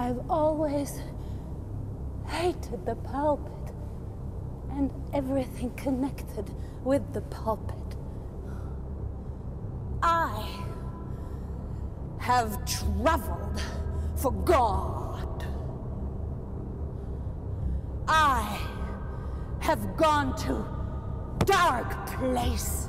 I've always hated the pulpit and everything connected with the pulpit. I have traveled for God. I have gone to dark places.